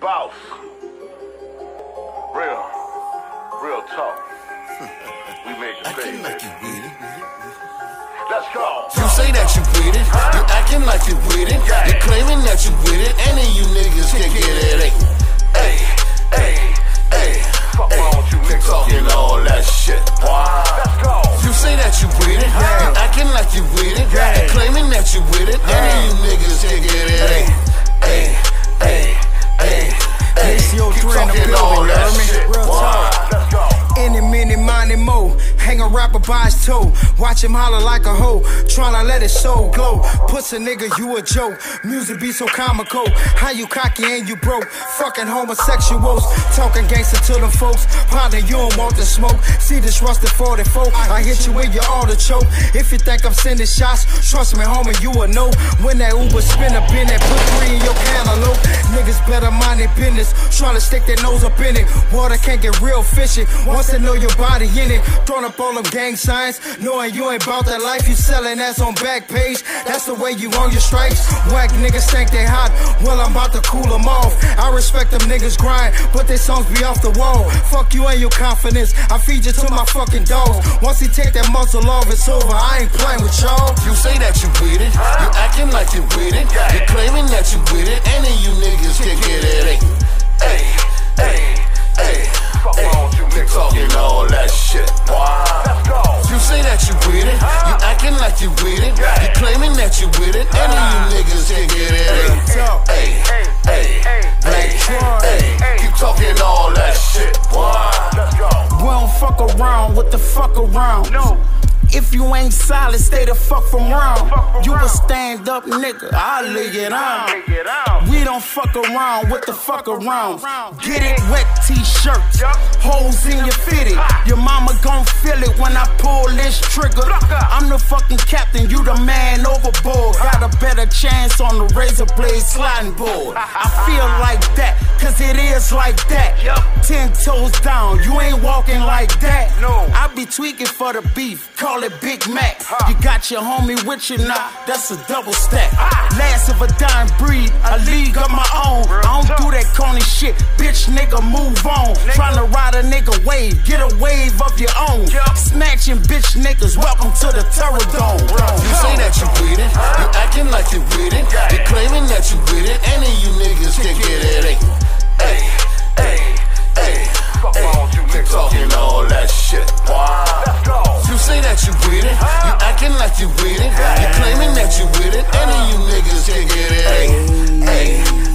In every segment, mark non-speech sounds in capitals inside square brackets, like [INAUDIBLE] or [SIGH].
boss. Real, real talk. [LAUGHS] we make you Acting like you with it. Let's go. You say that you with it. You acting like you with it. You claiming that you with it. Hey. ACO Keep three in the building, you me? Real talk. Any minute, money mo. Hang a rapper by his toe. Watch him holler like a hoe. Tryna let his soul glow. Puss a nigga, you a joke. Music be so comical. How you cocky and you broke. Fucking homosexuals. Talking gangster to them folks. Partner, you don't want the smoke. See this rusted 44. I hit you with your artichoke. If you think I'm sending shots, trust me, homie, you will know. When that Uber spin up in that, put three in your cantaloupe. Niggas better mind their business. Tryna stick their nose up in it. Water can't get real fishy. Once they know your body in it. Throwing up all them gang signs. Knowing you ain't about that life. You selling ass on back page. That's the way you earn your stripes. Whack niggas think they hot. Well, I'm about to cool them off. I respect them niggas grind, but their songs be off the wall. Fuck you and your confidence. I feed you to my fucking dogs. Once he take that muzzle off, it's over. I ain't playing with y'all. You say that you with it, you acting like you with it, you claiming that you with it, any of you niggas can get like you with it, you claiming that you with it, any of you ah. niggas can get it. Hey, hey, hey, hey, hey, keep talking all that shit. Let's. We don't fuck around with the fuck around. No. If you ain't solid, stay the fuck from round. Fuck You a stand up nigga, I'll lay it on. Take it out. We don't fuck around with the fuck around. Get it wet t-shirts, Yup. holes it when I pull this trigger. I'm the fucking captain, you the man overboard. Got a better chance on the razor blade sliding board. I feel like that, cause it is like that. Ten toes down, you ain't walking like that. No. I be tweaking for the beef, call it Big Mac. You got your homie with you now, that's a double stack. Ah. Last of a dying breed, a league of my corny shit, bitch nigga, move on. Tryna ride a nigga wave, get a wave of your own. Yup. Snatching bitch niggas, welcome to the Terror Dome. You say that you with it, you acting like you with it, you claiming that you with it, any of you niggas can get it. Eh? Hey, hey, hey, Fuck wrong with you keep talking all that shit. Let's. You say that you with it, you acting like you with it, you claiming that you with it, any of you niggas can get it. Eh? Hey, hey, hey, hey,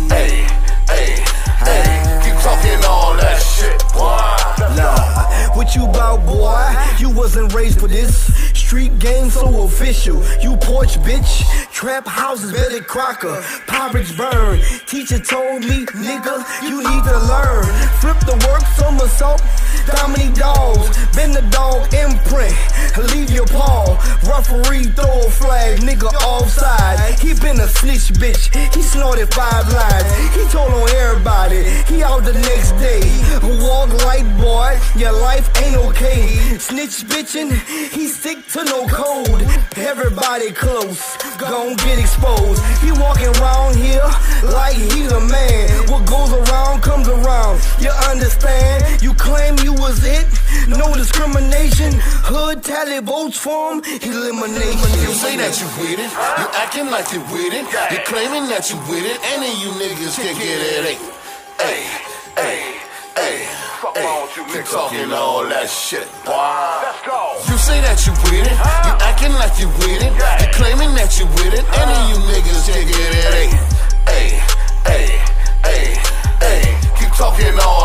wasn't raised for this. Street game so official. You porch bitch. Trap houses, Betty Crocker. Pirates burn. Teacher told me, nigga, you need to learn. Flip the work, somersault. Dominic dogs. Bend the dog imprint. Leave. Referee throw a flag, nigga offside. He been a snitch bitch. He snorted five lines. He told on everybody. He out the next day. Walk light, boy. Your life ain't okay. Snitch bitchin'. He stick to no code. Everybody close. Gon' get exposed. He walking around here like he's a man. What goes around comes around. You understand? You claim you was it. No discrimination. Hood tally votes for him, eliminate You say that you with it, you acting like you with it, you claiming that you with it, and then you niggas can't get it. Hey, hey, hey, hey, you talking all that shit. Why? Let's go. You say that you with it, you acting like you with it, you claiming that you with it, and then you niggas can't get it. Hey, hey, hey, hey, hey, keep talking all